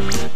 Bye.